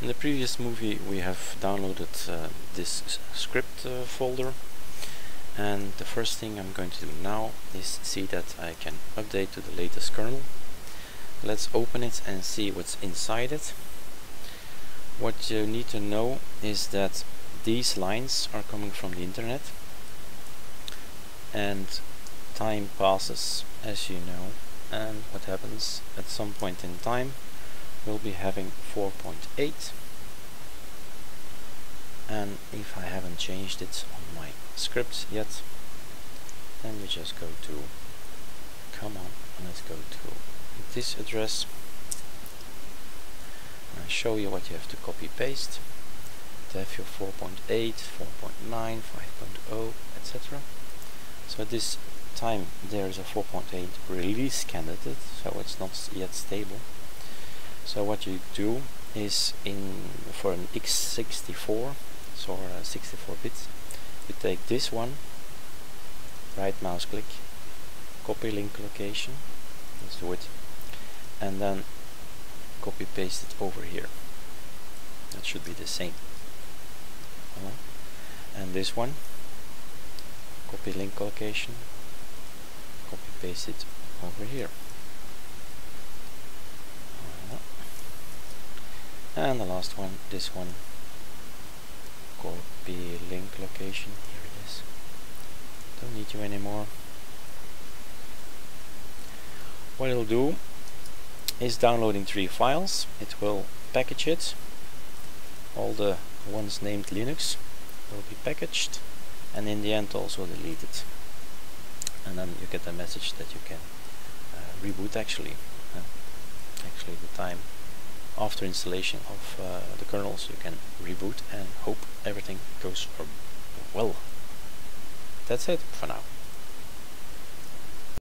In the previous movie we have downloaded uh, this script uh, folder and the first thing I'm going to do now is see that I can update to the latest kernel. Let's open it and see what's inside it. What you need to know is that these lines are coming from the internet and time passes as you know and what happens at some point in time we'll be having 4.8 and if I haven't changed it on my script yet then we just go to come on let's go to this address. And I'll show you what you have to copy paste. To have your 4.8, 4.9, 5.0 etc so at this time there is a 4.8 release candidate so it's not yet stable so what you do is in for an x64 so uh, 64 bits you take this one right mouse click copy link location let's do it and then copy paste it over here. That should be the same. And this one copy link location copy paste it over here and the last one this one called copy link location. Here it is. Don't need you anymore. What it'll do is downloading three files. It will package it. All the ones named Linux will be packaged and in the end also delete it and then you get a message that you can uh, reboot actually. Uh, actually the time after installation of uh, the kernels you can reboot and hope everything goes well. That's it for now.